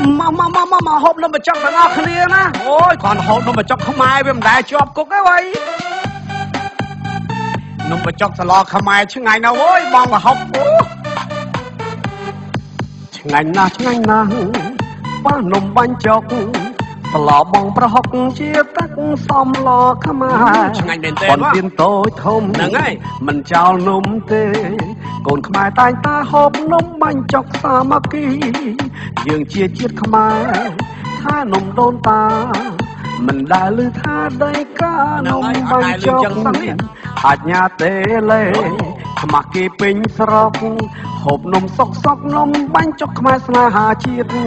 មកហូបនំបញ្ចុកទាំងអស់គ្នាណាអូយគ្រាន់ហូបនំបញ្ចុកខ្មែរវាមិនដែលជាប់គុកទេវ៉ៃនំបញ្ចុកសឡខ្មែរឆ្ងាញ់ណាស់អូយបងមកហូបអូឆ្ងាញ់ណាស់ឆ្ងាញ់ណាស់ប៉ះនំបញ្ចុក ស្លបងប្រហុកជាទឹកសំឡខ្មែរឆ្ងាញ់មែនទេប៉ុនទៀនតូចធំហ្នឹងហើយមិនចោលនំទេ កូនខ្មែរតែងតាហូបនំបាញ់ចុកសាមគ្គី យើងជាជាតិខ្មែរថានំដូនតាមិនដែលឮថាដីកានំបាញ់ចុកអាជ្ញាទេលេខ្មាស់គេពេញស្រុកហូបនំសុកសុកនំបាញ់ចុកខ្មែរស្នេហាជាតិគួ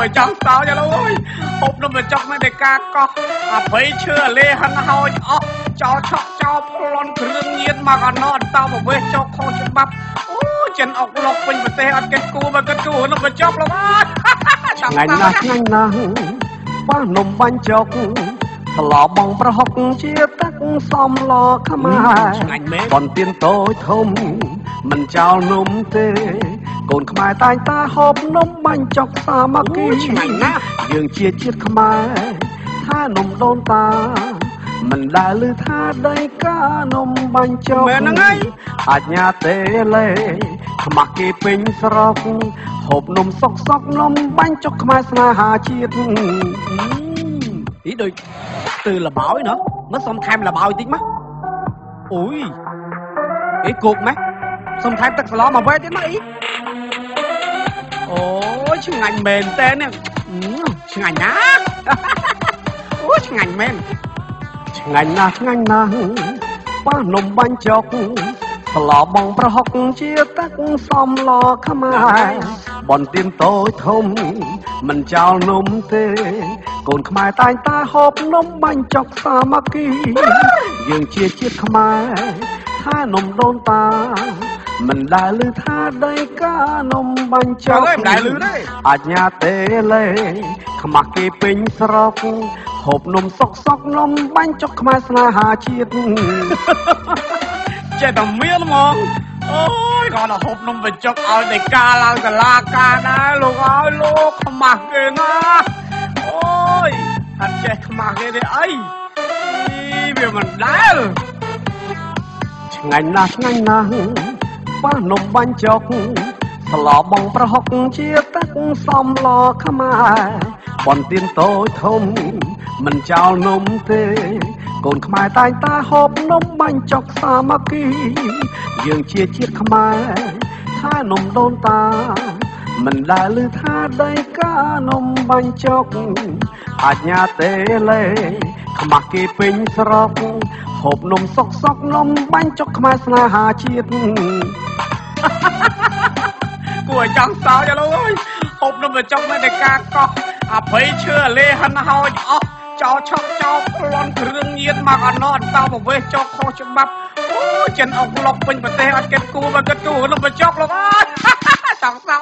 រឲ្យចង់សោចឥឡូវអើយហូបនំបញ្ចុកមិនតែការកោះអភ័យឈើអលេហិនហោចអស់ចោលឆក់ចោលប្លន់គ្រឿងញៀនមកអណអន្តោមកវេះចោលខុសច្បាប់អូចិនអុកលុកពេញប្រទេសអត់គេគូមកគេគូនំបញ្ចុកលោកអើយឆ្ងាញ់ណាស់ឆ្ងាញ់ណាស់ប៉ះនំបញ្ចុកស្លបងប្រហុកជាទឹកសំឡខ្មែរឆ្ងាញ់មែនបនទៀនតូចធំមិនចោលនំទេ កូនខ្មែរតែងតាហូបនំបាញ់ចុកសាមគ្គីឆ្ងាញ់ណាស់យើងជាជាតិខ្មែរថានំដូនតាមិនដែលឮថាដីកានំបាញ់ចុកមែនហ្នឹងហើយអាជ្ញាទេលេខ្មាស់គេពេញស្រុកហូបនំសុកសុកនំបាញ់ចុកខ្មែរស្នេហាជាតិអីដូចទៅលបោយណោះមិនសុំថែមលបោយតិចមកអូយអីគោកម៉េះសុំថែមទឹកស្លមកវែទៀតមកអីអូយ ឆ្ងាញ់មែនតើនេះឆ្ងាញ់ណាស់អូឆ្ងាញ់មែនឆ្ងាញ់ណាស់ឆ្ងាញ់ណាស់ប៉ះនំបាញ់ចុកស្លបងប្រហុកជាទឹកសំឡខ្មែរបនទៀនតូចធំ មិនចោលនំទេ កូនខ្មែរតែងតាហូបនំបាញ់ចុកសាមគ្គី យើងជាជាតិខ្មែរថានំដូនតា មិនដែលឮថាដីកានំបាញ់ចុកមិនដែលឮទេអាជ្ញាទេលេខ្មាស់គេពេញស្រុកហូបនំសុកសុកនំបាញ់ចុកខ្មែរស្នេហាជាតិចេះតែមានហ្មងអូយគាត់ទៅហូបនំបញ្ចុកឲ្យតែការឡើងសាលាការដែរលោកអើយលោកខ្មាស់គេណាអូយអត់ចេះខ្មាស់គេទេអីវាមិនដែលឆ្ងាញ់ណាស់ឆ្ងាញ់ណាស់ ប៉ះនំបាញ់ចុកស្លបងប្រហុកជាទឹកសំឡខ្មែរបនទៀនតូចធំ មិនចោលនំទេ កូនខ្មែរតែងតាហូបនំបាញ់ចុកសាមគ្គី យើងជាជាតិខ្មែរថានំដូនតា មិនដែលឮថាដីកានំបាញ់ចុកអាជ្ញាទេលេខ្មាស់គេពេញស្រុកហូបនំសុកសុកនំបាញ់ចុកខ្មែរស្នេហាជាតិ គួរឲ្យចង់សោចឥឡូវអើយហូបនំបញ្ចុកមិនតែការកោះអភ័យឈើអលេហិនហោចអស់ចោលឆក់ចោលប្លន់គ្រឿងញៀនមកអណអន្តោមកវេះចោលខុសច្បាប់អូចិនអុកលុកពេញប្រទេសអត់គេគូមកគេគូនំបញ្ចុកលោកអើយចង់សោច